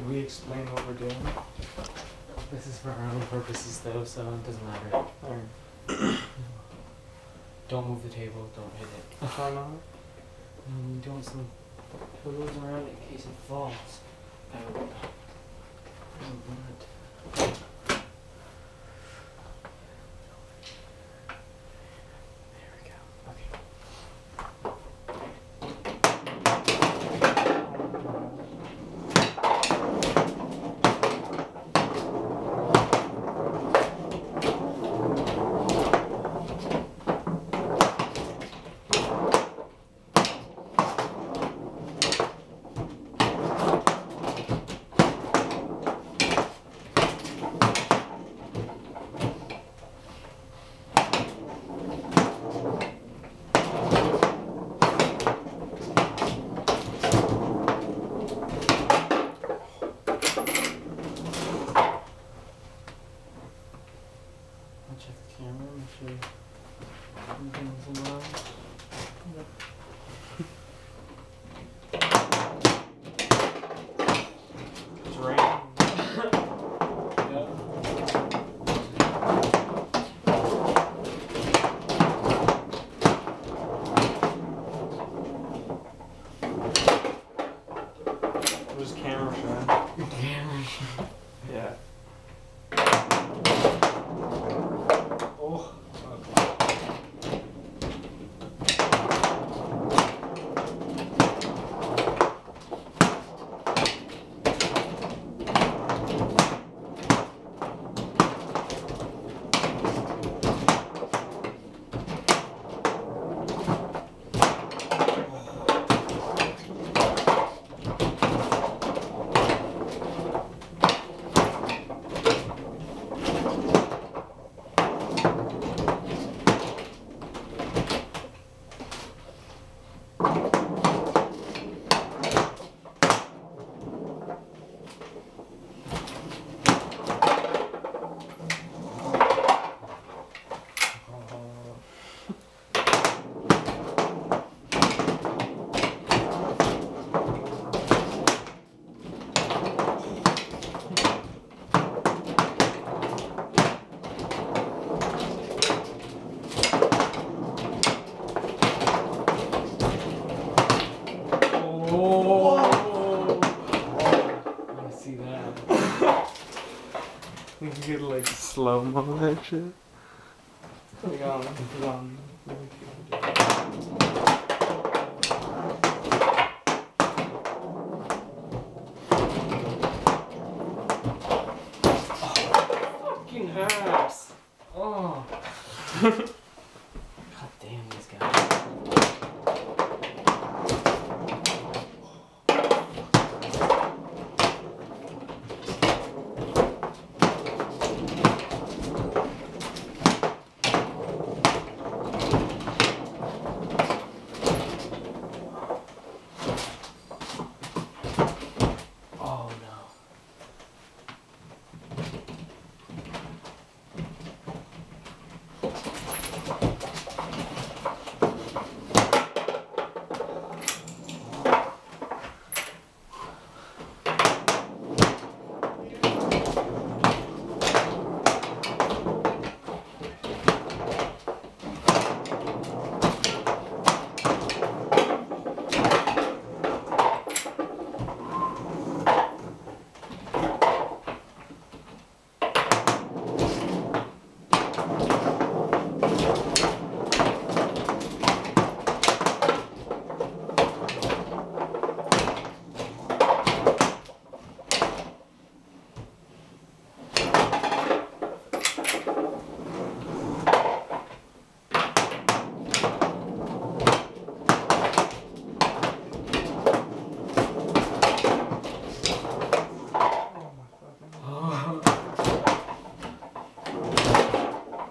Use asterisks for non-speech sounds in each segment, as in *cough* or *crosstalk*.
Should we explain what we're doing? This is for our own purposes though, so it doesn't matter. Or *coughs* Don't move the table, don't hit it. try not? Um, don't some pillows around in case it falls. I would I would everything's in line. Slow mo that shit.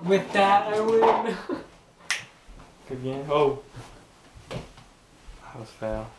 With that, I win. Good game. Oh. That was fail.